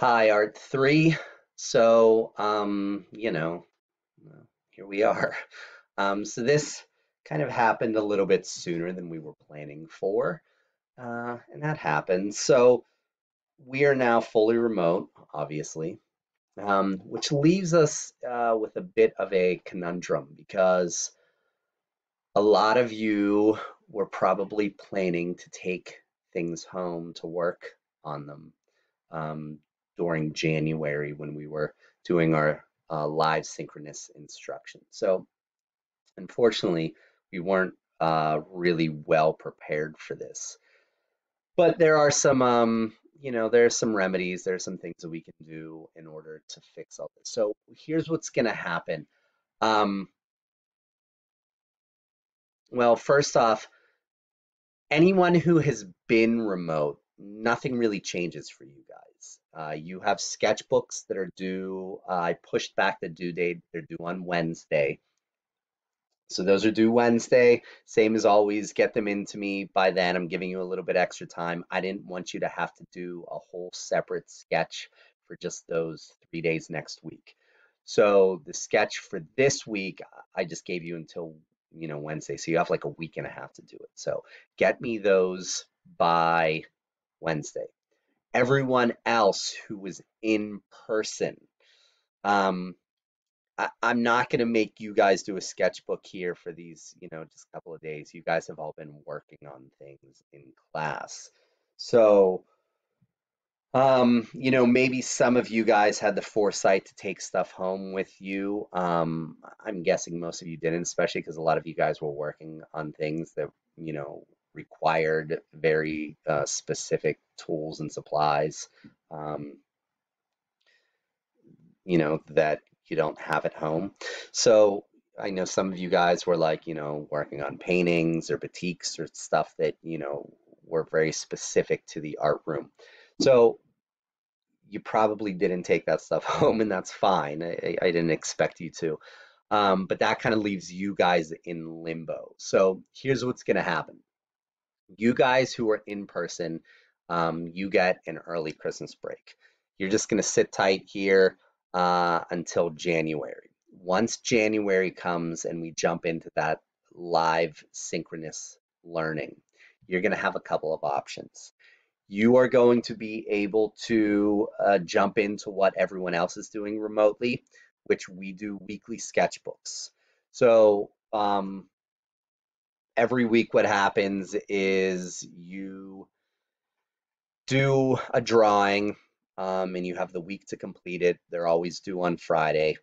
Hi, Art 3. So, um, you know, here we are. Um, so this kind of happened a little bit sooner than we were planning for, uh, and that happened. So we are now fully remote, obviously, um, which leaves us uh, with a bit of a conundrum because a lot of you were probably planning to take things home to work on them um, during January when we were doing our uh, live synchronous instruction. So unfortunately, we weren't uh, really well prepared for this. But there are some, um, you know, there are some remedies, there are some things that we can do in order to fix all this. So here's what's going to happen. Um, well, first off, anyone who has been remote, nothing really changes for you guys. Uh, you have sketchbooks that are due. Uh, I pushed back the due date. They're due on Wednesday. So those are due Wednesday. Same as always, get them into me by then. I'm giving you a little bit extra time. I didn't want you to have to do a whole separate sketch for just those three days next week. So the sketch for this week, I just gave you until you know Wednesday. So you have like a week and a half to do it. So get me those by Wednesday everyone else who was in person. Um, I, am not going to make you guys do a sketchbook here for these, you know, just a couple of days. You guys have all been working on things in class. So, um, you know, maybe some of you guys had the foresight to take stuff home with you. Um, I'm guessing most of you didn't, especially because a lot of you guys were working on things that, you know, required very uh, specific tools and supplies, um, you know, that you don't have at home. So I know some of you guys were like, you know, working on paintings or batiks or stuff that, you know, were very specific to the art room. So you probably didn't take that stuff home and that's fine. I, I didn't expect you to. Um, but that kind of leaves you guys in limbo. So here's what's going to happen you guys who are in person, um, you get an early Christmas break. You're just going to sit tight here uh, until January. Once January comes and we jump into that live synchronous learning, you're going to have a couple of options. You are going to be able to uh, jump into what everyone else is doing remotely, which we do weekly sketchbooks. So um, every week what happens is you do a drawing um, and you have the week to complete it. They're always due on Friday.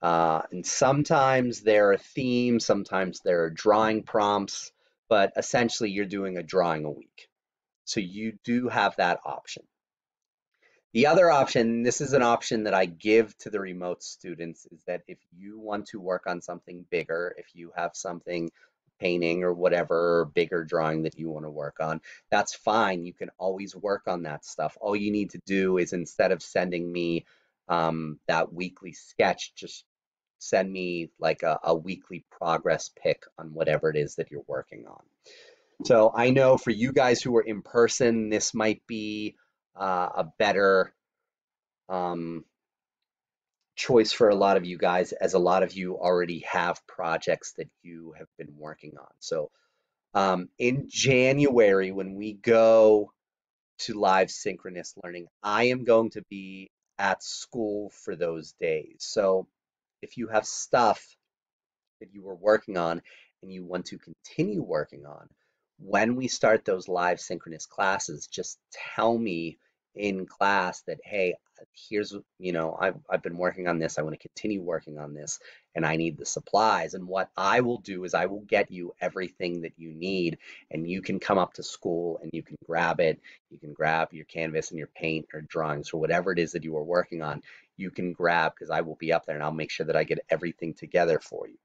Uh, and sometimes there are themes, sometimes there are drawing prompts, but essentially you're doing a drawing a week. So you do have that option. The other option, this is an option that I give to the remote students, is that if you want to work on something bigger, if you have something painting or whatever bigger drawing that you want to work on that's fine you can always work on that stuff. All you need to do is instead of sending me um, that weekly sketch just send me like a, a weekly progress pick on whatever it is that you're working on. So i know for you guys who are in person this might be uh, a better um, choice for a lot of you guys as a lot of you already have projects that you have been working on. So um, in January, when we go to live synchronous learning, I am going to be at school for those days. So if you have stuff that you were working on and you want to continue working on, when we start those live synchronous classes, just tell me in class that, hey, here's, you know, I've, I've been working on this. I want to continue working on this and I need the supplies. And what I will do is I will get you everything that you need and you can come up to school and you can grab it. You can grab your canvas and your paint or drawings or whatever it is that you are working on. You can grab because I will be up there and I'll make sure that I get everything together for you.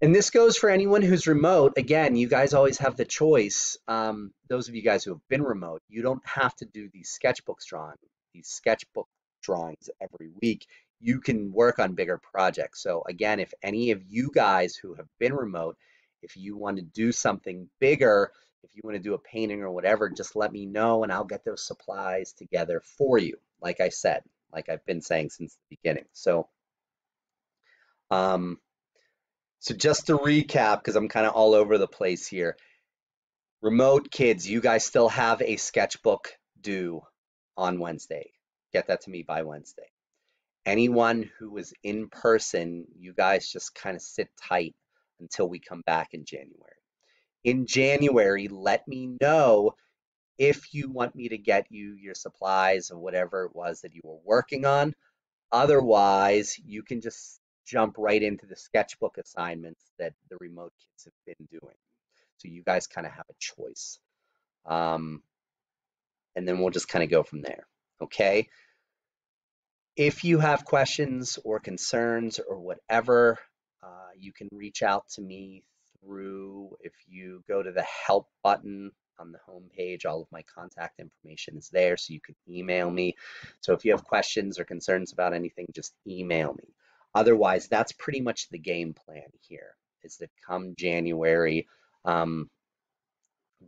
And this goes for anyone who's remote. Again, you guys always have the choice. Um, those of you guys who have been remote, you don't have to do these sketchbooks drawing, these sketchbook drawings every week. You can work on bigger projects. So again, if any of you guys who have been remote, if you want to do something bigger, if you want to do a painting or whatever, just let me know and I'll get those supplies together for you. Like I said, like I've been saying since the beginning. So, um, so just to recap, because I'm kind of all over the place here. Remote kids, you guys still have a sketchbook due on Wednesday. Get that to me by Wednesday. Anyone who is in person, you guys just kind of sit tight until we come back in January. In January, let me know if you want me to get you your supplies or whatever it was that you were working on. Otherwise, you can just jump right into the sketchbook assignments that the remote kids have been doing. So you guys kind of have a choice. Um, and then we'll just kind of go from there. Okay. If you have questions or concerns or whatever, uh, you can reach out to me through, if you go to the help button on the home page, all of my contact information is there, so you can email me. So if you have questions or concerns about anything, just email me. Otherwise, that's pretty much the game plan here, is that come January, um,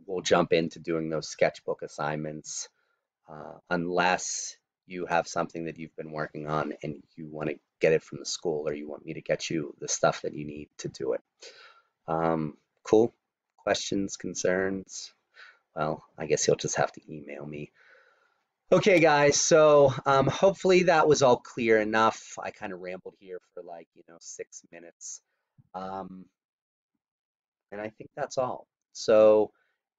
we'll jump into doing those sketchbook assignments uh, unless you have something that you've been working on and you want to get it from the school or you want me to get you the stuff that you need to do it. Um, cool. Questions, concerns? Well, I guess you'll just have to email me. Okay, guys, so um, hopefully that was all clear enough. I kind of rambled here for like, you know, six minutes. Um, and I think that's all. So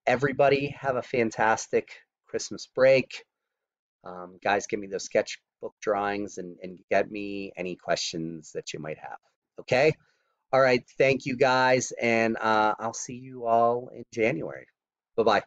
everybody have a fantastic Christmas break. Um, guys, give me those sketchbook drawings and, and get me any questions that you might have. Okay? All right. Thank you, guys. And uh, I'll see you all in January. Bye bye.